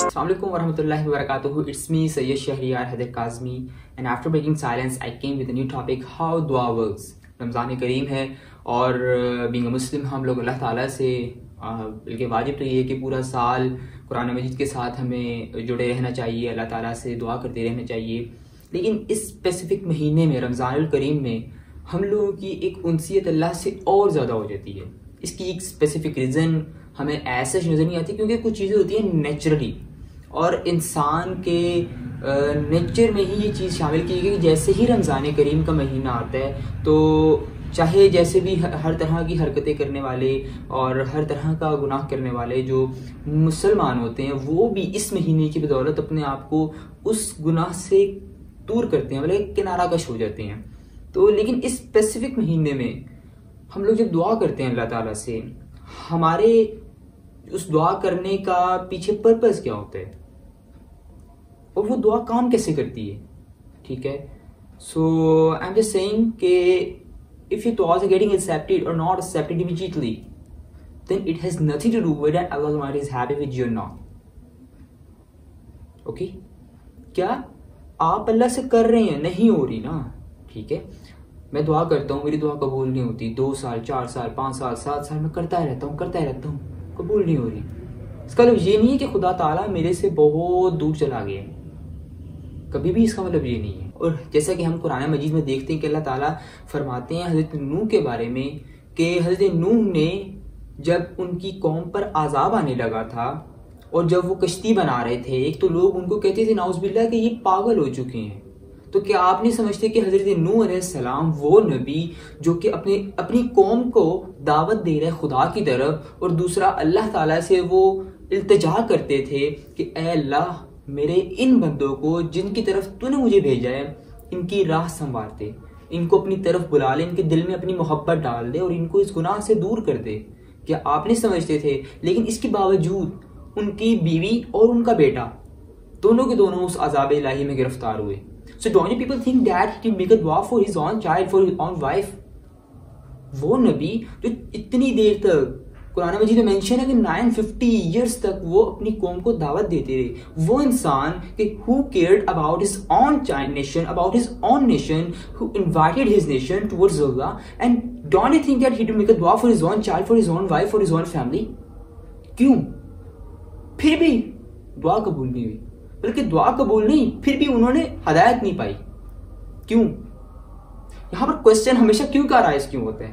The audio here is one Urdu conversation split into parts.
السلام علیکم ورحمۃ اللہ وبرکاتہ۔ It's me Syed Shehryar Haider Kazmi and after breaking silence I came with new topic how دعا ورکس رمضان کریم ہے اور بینگ اے مسلم ہم لوگ اللہ تعالیٰ سے بلکہ واجب تو یہ ہے کہ پورا سال قرآن مجید کے ساتھ ہمیں جڑے رہنا چاہیے، اللہ تعالیٰ سے دعا کرتے رہنا چاہیے۔ لیکن اس اسپیسیفک مہینے میں، رمضان الکریم میں ہم لوگوں کی ایک انسیت اللہ سے اور زیادہ ہو جاتی ہے۔ اس کی ایک اسپیسیفک ریزن ہمیں ایسا نظر نہیں آتی کیونکہ کچھ چیزیں ہوتی ہیں نیچرلی اور انسان کے نیچر میں ہی یہ چیز شامل کی گئی کہ جیسے ہی رمضان کریم کا مہینہ آتا ہے، تو چاہے جیسے بھی ہر طرح کی حرکتیں کرنے والے اور ہر طرح کا گناہ کرنے والے جو مسلمان ہوتے ہیں، وہ بھی اس مہینے کی بدولت اپنے آپ کو اس گناہ سے دور کرتے ہیں مطلب بلکہ کنارہ کش ہو جاتے ہیں۔ تو لیکن اس اسپیسیفک مہینے میں ہم لوگ جب دعا کرتے ہیں اللہ تعالیٰ سے، ہمارے اس دعا کرنے کا پیچھے پرپز کیا ہوتا ہے؟ اور وہ دعا کام کیسے کرتی ہے؟ ٹھیک ہے؟ So I am just seeing کہ if your thoughts are getting accepted or not accepted immediately then it has nothing to do with that Allah Almighty is happy with you okay کیا آپ اللہ سے کر رہے ہیں؟ نہیں ہو رہی نا؟ ٹھیک ہے؟ میں دعا کرتا ہوں، میری دعا قبول نہیں ہوتی۔ دو سال، چار سال، پانچ سال، سات سال میں کرتا رہتا ہوں، کرتا رہتا ہوں۔ قبول نہیں ہو رہی۔ اس کا مطلب یہ نہیں ہے کہ خدا تعالیٰ میرے سے بہت دور چلا گیا ہے۔ کبھی بھی اس کا مطلب یہ نہیں ہے۔ اور جیسا کہ ہم قرآن مجید میں دیکھتے ہیں کہ اللہ تعالیٰ فرماتے ہیں حضرت نوح کے بارے میں کہ حضرت نوح نے جب ان کی قوم پر عذاب آنے لگا تھا اور جب وہ کشتی بنا رہے تھے، ایک تو لوگ ان کو کہتے تھے ناؤز باللہ کہ یہ پاگل ہو چکے ہیں۔ تو کیا آپ نہیں سمجھتے کہ حضرت نو علیہ السلام وہ نبی جو کہ اپنے اپنی قوم کو دعوت دے رہے خدا کی طرف اور دوسرا اللہ تعالیٰ سے وہ التجا کرتے تھے کہ اے اللہ میرے ان بندوں کو جن کی طرف تو نے مجھے بھیجا ہے، ان کی راہ سنوارتے ان کو اپنی طرف بلا لے، ان کے دل میں اپنی محبت ڈال دے اور ان کو اس گناہ سے دور کر دے۔ کیا آپ نہیں سمجھتے تھے؟ لیکن اس کے باوجود ان کی بیوی اور ان کا بیٹا، دونوں کے دونوں اس عذاب الہی میں گرفتار ہوئے۔ So don't people think that he make a dua for his own child for his own wife وہ نبی جو اتنی دیر تک قرآن مجید میں مینشن ہے کہ نائن ففٹی ایئرس تک وہ اپنی قوم کو دعوت دیتے رہے۔ وہ انسان کہ who cared about his own nation about his own nation who invited his nation towards Allah and don't you think that he to make a dua for his own child for his own wife for his own family کیوں پھر بھی دعا قبول نہیں ہوئی۔ بلکہ دعا قبول نہیں، پھر بھی انہوں نے ہدایت نہیں پائی۔ کیوں؟ یہاں پر کوشچن ہمیشہ کیوں کا رائز کیوں ہوتا ہے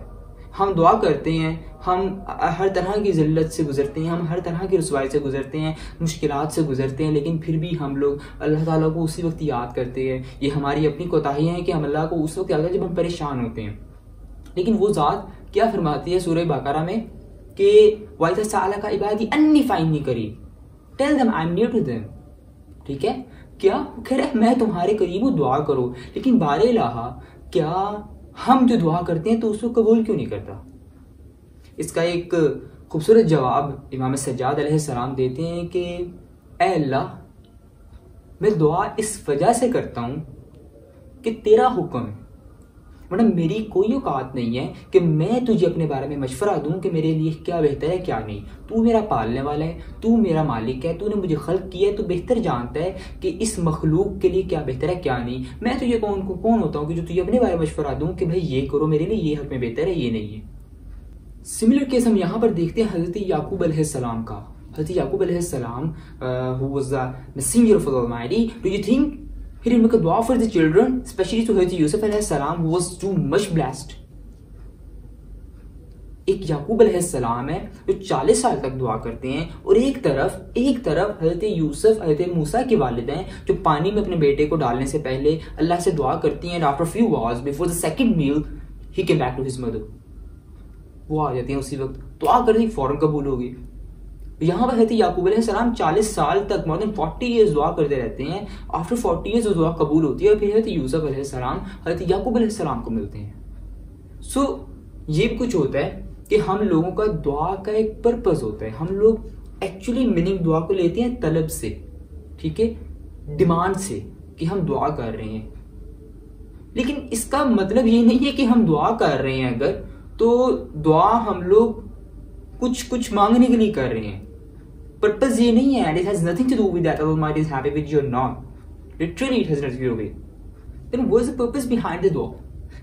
ہم دعا کرتے ہیں، ہم ہر طرح کی ذلت سے گزرتے ہیں، ہم ہر طرح کی رسوائی سے گزرتے ہیں، مشکلات سے گزرتے ہیں، لیکن پھر بھی ہم لوگ اللہ تعالیٰ کو اسی وقت یاد کرتے ہیں۔ یہ ہماری اپنی کوتاہیاں ہیں کہ ہم اللہ کو اس وقت یاد جب ہم پریشان ہوتے ہیں۔ لیکن وہ ذات کیا فرماتی ہے سورہ باقارہ میں؟ کہ واحد صاحلہ کا عبادی انی فائن نہیں کری tell them I am new to them ٹھیک ہے؟ کیا؟ خیر میں تمہارے قریب ہوں، دعا کرو۔ لیکن بار الہا کیا ہم جو دعا کرتے ہیں تو اس کو قبول کیوں نہیں کرتا؟ اس کا ایک خوبصورت جواب امام سجاد علیہ السلام دیتے ہیں کہ، اے اللہ، میں دعا اس وجہ سے کرتا ہوں کہ تیرا حکم ہے مطلب میری کوئی اوقات نہیں ہے کہ میں تجھے اپنے بارے میں مشورہ دوں کہ میرے لیے کیا بہتر ہے کیا نہیں۔ تو میرا پالنے والا ہے تو میرا مالک ہے تو نے مجھے خلق کیا ہے تو بہتر جانتا ہے کہ اس مخلوق کے لیے کیا بہتر ہے کیا نہیں۔ میں تجھے کون کو کون ہوتا ہوں کہ جو تجھے اپنے بارے میں مشورہ دوں کہ بھائی یہ کرو میرے لیے یہ حق میں بہتر ہے یہ نہیں ہے۔ سملر کیس ہم یہاں پر دیکھتے ہیں حضرت یعقوب علیہ السلام کا۔ حضرت یعقوب علیہ السلام uh, who was the messenger of Almighty do you think he didn't make a dua for the children especially to حضرت یوسف علیہ السلام who was too much blessed. ایک یعقوب علیہ السلام ہے جو چالیس سال تک دعا کرتے ہیں، اور ایک طرف ایک طرف حضرت یوسف، حضرت موسیٰ کے والد ہیں، جو پانی میں اپنے بیٹے کو ڈالنے سے پہلے اللہ سے دعا کرتی ہیں after few hours before the second meal he came back to his mother. وہ آ جاتی ہیں اسی وقت. دعا کر دی فوراً قبول ہوگی. یہاں پر حضرت یعقوب علیہ السلام چالیس سال تک مور دین فورٹی ایئرز دعا کرتے رہتے ہیں۔ آفٹر فورٹی ایئرز وہ دعا قبول ہوتی ہے اور پھر حضرت یوسف علیہ السلام حضرت یعقوب علیہ السلام کو ملتے ہیں۔ سو so, یہ بھی کچھ ہوتا ہے کہ ہم لوگوں کا دعا کا ایک پرپز ہوتا ہے۔ ہم لوگ ایکچولی میننگ دعا کو لیتے ہیں طلب سے ٹھیک ہے؟ ڈیمانڈ سے کہ ہم دعا کر رہے ہیں۔ لیکن اس کا مطلب یہ نہیں ہے کہ ہم دعا کر رہے ہیں اگر تو دعا ہم لوگ کچھ کچھ مانگنے کے لیے کر رہے ہیں۔ پرپز یہ نہیں ہے it has nothing to do with that Almighty is happy with you or not literally it has nothing to do with then what is the purpose behind the dua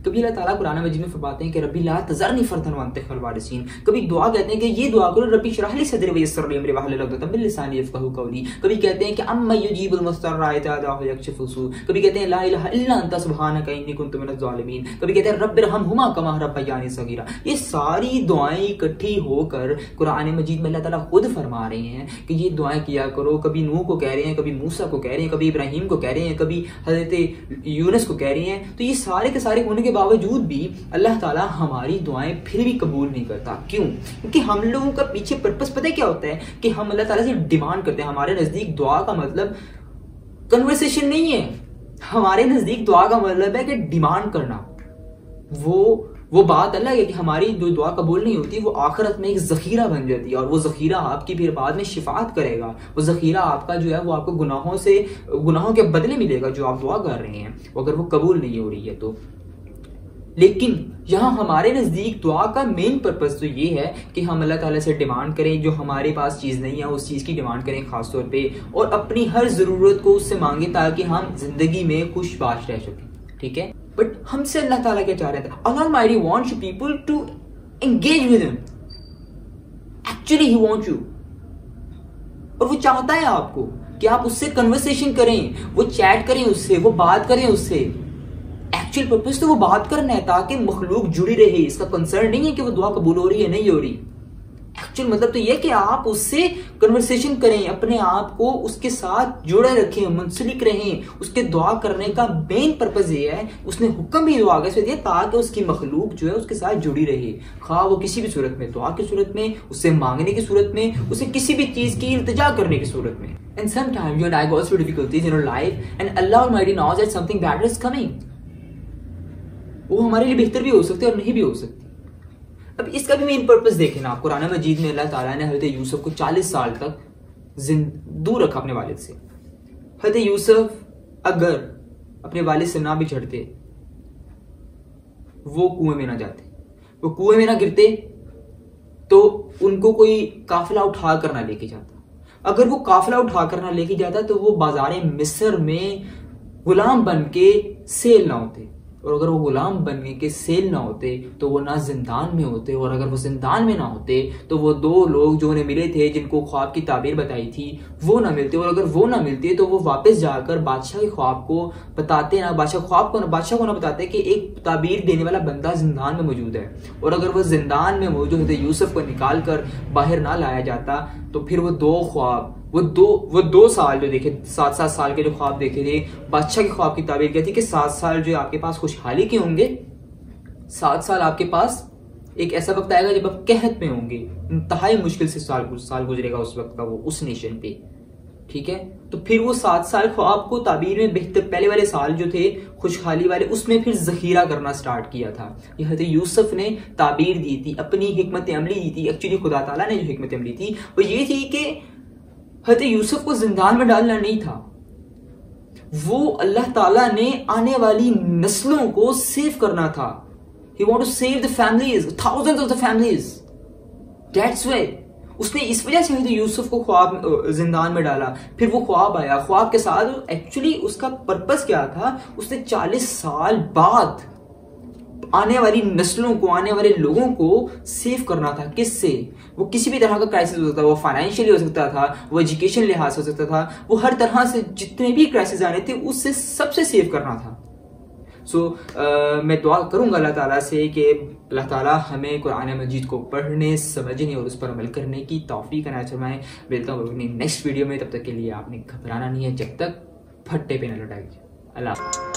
کبھی اللہ تعالیٰ قرآن مجید میں فرماتے ہیں کہ ربی لا تذرنی فرتن وانت خیر الوارثین۔ کبھی دعا کہتے ہیں کہ یہ دعا کرو، ربی شرح لی صدری ویسر لی امری وحل لگتا من لسانی یفقہو قولی۔ کبھی کہتے ہیں کہ اما یجیب المستر رائے تعداہ یکشف السوء۔ کبھی کہتے ہیں لا الہ الا انت سبحانک انی کنت من الظالمین۔ کبھی کہتے ہیں رب رحمہما کما ربیانی صغیرہ۔ یہ ساری دعائیں اکٹھی ہو کر قرآن مجید میں اللہ تعالیٰ خود فرما رہے ہیں کہ یہ دعائیں کیا کرو۔ کبھی نوح کو کہہ رہے ہیں، کبھی موسیٰ کو کہہ رہے ہیں، کبھی ابراہیم کو کہہ رہے ہیں، کبھی حضرت یونس کو کہہ رہے ہیں۔ تو یہ سارے کے سارے ہونے کے باوجود بھی اللہ تعالیٰ ہماری دعائیں پھر بھی قبول نہیں کرتا۔ کیوں؟ کیونکہ ہم لوگوں کا پیچھے پرپس پتہ کیا ہوتا ہے؟ کہ ہم اللہ تعالیٰ سے ڈیمانڈ کرتے ہیں۔ ہمارے نزدیک دعا کا مطلب کنورسیشن نہیں ہے۔ ہمارے نزدیک دعا کا مطلب ہے کہ ڈیمانڈ کرنا۔ وہ وہ بات الگ ہے کہ ہماری جو دعا قبول نہیں ہوتی، وہ آخرت میں ایک ذخیرہ بن جاتی ہے اور وہ ذخیرہ آپ کی پھر بعد میں شفاعت کرے گا۔ وہ ذخیرہ آپ کا جو ہے، وہ آپ کو گناہوں سے گناہوں کے بدلے ملے گا جو آپ دعا کر رہے ہیں۔ اگر وہ قبول نہیں ہو رہی ہے تو۔ لیکن یہاں ہمارے نزدیک دعا کا مین پرپس تو یہ ہے کہ ہم اللہ تعالیٰ سے ڈیمانڈ کریں، جو ہمارے پاس چیز نہیں ہے، اس چیز کی ڈیمانڈ کریں خاص طور پہ، اور اپنی ہر ضرورت کو اس سے مانگیں تاکہ ہم زندگی میں خوش باش رہ سکیں۔ ٹھیک ہے؟ بٹ ہم سے اللہ تعالیٰ کیا چاہ رہے تھے؟ Allah my want you people to engage with him actually he want you اور وہ چاہتا ہے آپ کو کہ آپ اس سے کنورسیشن کریں، وہ چیٹ کریں اس سے، وہ بات کریں اس سے۔ ایکچوئل پرپس تو وہ بات کرنا ہے تاکہ مخلوق جڑی رہے، اس کا کنسرن نہیں ہے کہ وہ دعا قبول ہو رہی ہے، نہیں ہو رہی۔ ایکچوئل مطلب تو یہ کہ آپ اس سے کنورسیشن کریں، اپنے آپ کو اس کے ساتھ جڑے رکھیں، منسلک رہیں۔ اس کے دعا کرنے کا مین پرپز یہ ہے، اس نے حکم بھی دعا سے دیا تاکہ اس کی مخلوق جو ہے، اس کے ساتھ جڑی رہے۔ خواہ وہ کسی بھی صورت میں، دعا کی صورت میں، اس سے مانگنے کی صورت میں، اسے کسی بھی چیز کی التجا کرنے کی صورت میں۔ And sometimes you and I go through difficulties in our life and Allah Almighty knows that something better is coming. وہ ہمارے لیے بہتر بھی ہو سکتے اور نہیں بھی ہو سکتی اب اس کا بھی مین پرپس دیکھیں نا آپ قرآن مجید میں اللہ تعالیٰ نے حضرت یوسف کو چالیس سال تک دور رکھا اپنے والد سے۔ حضرت یوسف اگر اپنے والد سے نہ بھی چڑھتے وہ کنویں میں نہ جاتے۔ وہ کنویں میں نہ گرتے تو ان کو کوئی قافلہ اٹھا کر نہ لے کے جاتا۔ اگر وہ قافلہ اٹھا کر نہ لے کے جاتا تو وہ بازار مصر میں غلام بن کے سیل نہ ہوتے۔ اور اگر وہ غلام بننے کے سیل نہ ہوتے، تو وہ نہ زندان میں ہوتے اور اگر وہ زندان میں نہ ہوتے، تو وہ دو لوگ جو انہیں ملے تھے، جن کو خواب کی تعبیر بتائی تھی، وہ نہ ملتے اور اگر وہ نہ ملتے، تو وہ واپس جا کر بادشاہ کے خواب کو بتاتے نہ بادشاہ خواب کو نہ، بادشاہ کو نہ بتاتے کہ ایک تعبیر دینے والا بندہ زندان میں موجود ہے۔ اور اگر وہ زندان میں موجود ہے یوسف کو نکال کر باہر نہ لایا جاتا، تو پھر وہ دو خواب وہ دو وہ دو سال جو دیکھے، سات سات سال کے جو خواب دیکھے تھے، بادشاہ کے خواب کی تعبیر کیا تھی کہ سات سال جو آپ کے پاس خوشحالی کے ہوں گے، سات سال آپ کے پاس ایک ایسا وقت آئے گا جب آپ قحط میں ہوں گے، انتہائی مشکل سے سال سال گزرے گا اس وقت کا وہ، اس نیشن پہ۔ ٹھیک ہے؟ تو پھر وہ سات سال خواب کو تعبیر میں بہتر پہلے والے سال جو تھے، خوشحالی والے، اس میں پھر ذخیرہ کرنا سٹارٹ کیا تھا۔ یہ حضرت یوسف نے تعبیر دی تھی، اپنی حکمت عملی دی تھی۔ ایکچولی خدا تعالیٰ نے جو حکمت عملی تھی، وہ یہ تھی کہ حضرت یوسف کو زندان میں ڈالنا نہیں تھا۔ وہ اللہ تعالیٰ نے آنے والی نسلوں کو سیو کرنا تھا۔ He want to save the families thousand of the families that's way اس نے اس وجہ سے حضرت یوسف کو خواب، زندان میں ڈالا۔ پھر وہ خواب آیا۔ خواب کے ساتھ ایکچولی اس کا پرپس کیا تھا؟ اس نے چالیس سال بعد آنے والی نسلوں کو، آنے والے لوگوں کو سیو کرنا تھا۔ کس سے؟ وہ کسی بھی طرح کا کرائسس ہو سکتا تھا، وہ فائنینشلی ہو سکتا تھا، وہ ایجوکیشن لحاظ ہو سکتا تھا، وہ ہر طرح سے جتنے بھی کرائسس آنے تھے، اس سے سب سے سیو کرنا تھا۔ سو میں دعا کروں گا اللہ تعالیٰ سے کہ اللہ تعالیٰ ہمیں قرآن مجید کو پڑھنے، سمجھنے اور اس پر عمل کرنے کی توفیق کرنا چاہیں ملتا ہوں اپنی نیکسٹ ویڈیو میں، تب تک کے لیے آپ نے گھبرانا نہیں ہے۔ جب تک پھٹے پہ نہ لٹائیے اللہ حافظ۔